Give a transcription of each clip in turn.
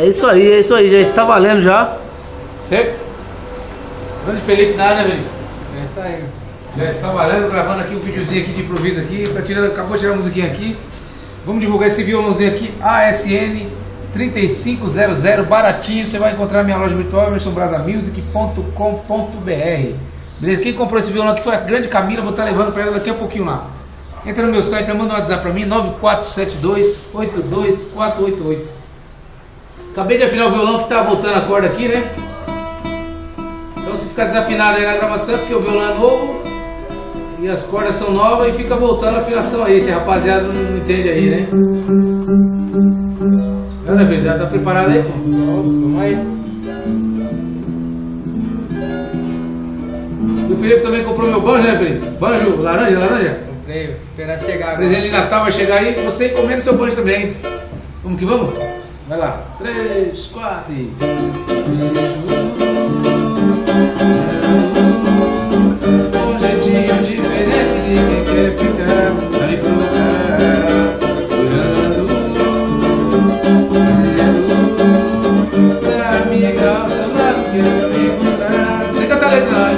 É isso aí, é isso aí, já está valendo já. Certo? Grande Felipe na área, Felipe. É isso aí. Já está valendo, gravando aqui um videozinho aqui de improviso aqui. Tá tirando, acabou de tirar a musiquinha aqui. Vamos divulgar esse violãozinho aqui, ASN 3500, baratinho. Você vai encontrar minha loja virtual, emersonbrasamusic.com.br. Beleza? Quem comprou esse violão aqui foi a grande Camila, vou estar levando para ela daqui a pouquinho lá. Entra no meu site, manda um WhatsApp para mim, 947282488. Acabei de afinar o violão que tá voltando a corda aqui, né? Então se ficar desafinado aí na gravação porque o violão é novo e as cordas são novas e fica voltando a afinação aí, se a rapaziada não entende aí, né? Ana, velho, já tá preparado aí? Vamos aí. E o Felipe também comprou meu banjo, né, Felipe? Banjo, laranja, laranja? Comprei, esperar chegar agora. Presente de Natal vai chegar aí, você encomenda seu banjo também. Vamos que vamos? Vai lá. Três, quatro e. Um jeitinho diferente de quem quer ficar ali pro lugar. Olhando cedo. Pra amiga ao seu lado, quero me encontrar. Lá.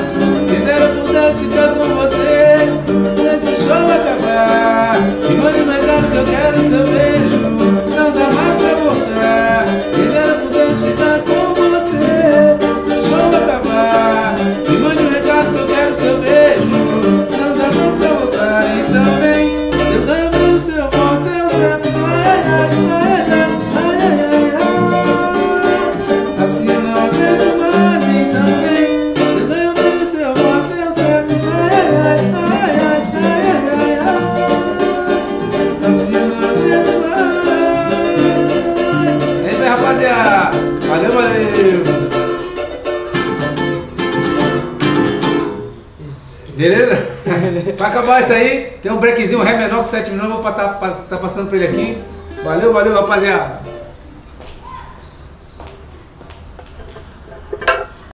Eu pudesse ficar com você. Esse show acabar. Me mande recado que eu quero seu Valeu, valeu. Beleza? pra acabar isso aí, tem um breakzinho, um ré menor com 7 minutos, vou estar tá passando pra ele aqui. Valeu, valeu, rapaziada.